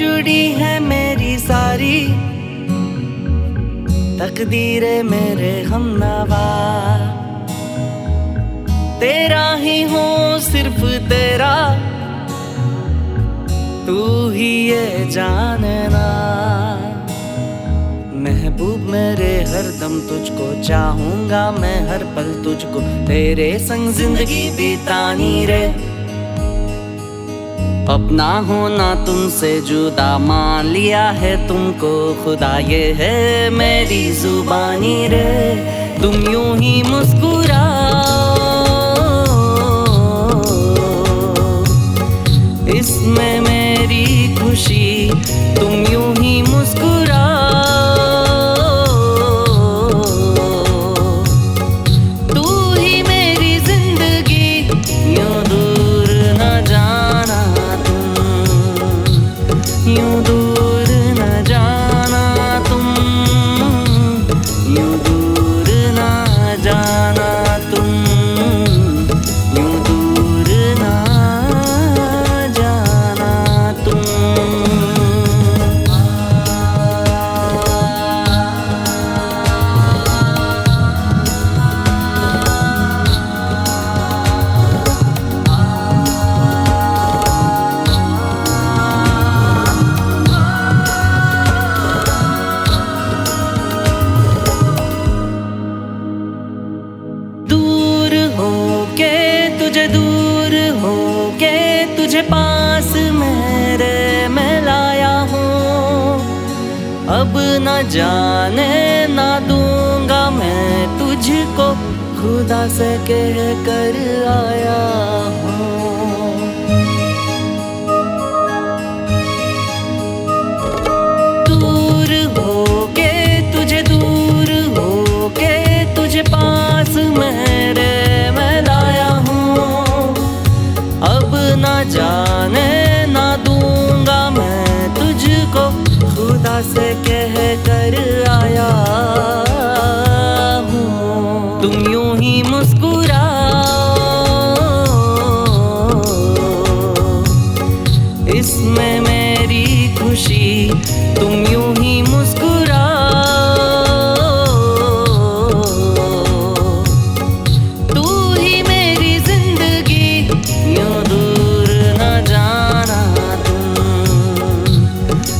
जुड़ी है मेरी सारी। तकदीर मेरे हम नवा तेरा ही हो सिर्फ़ तेरा। तू ही ये जानना। महबूब मेरे हर दम तुझको चाहूँगा। मैं हर पल तुझको तेरे संग ज़िंदगी बितानी रे। अपना होना तुमसे जुदा। मान लिया है तुमको, खुदा ये है मेरी जुबानी रे। तुम यूँ ही मुस्कुराओ। इसमें मेरी खुशी, तुम यूँ ही तुझे पास मेरे मैं लाया हूँ। अब न जाने ना दूँगा मैं तुझको, खुदा से कह कर आया हूँ। दूर हो के तुझे दूर पास मेरे जाने ना दूँगा मैं तुझको खुदा से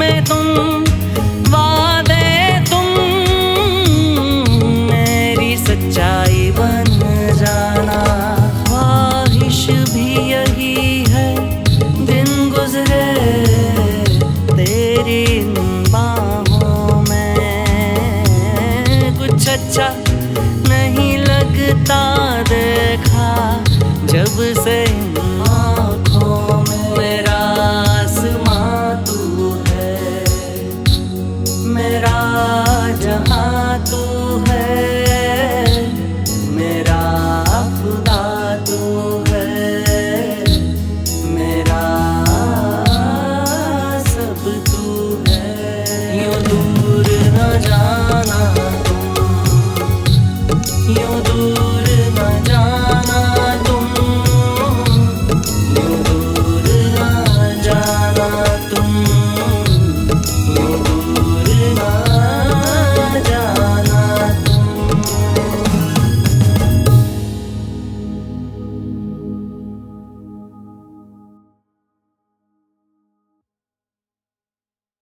में तुम, वादे तुम, मेरी सच्चाई बन जाना। ख्वाहिश भी यही है, दिन गुजरे, तेरी बाहों में कुछ अच्छा नहीं लगता।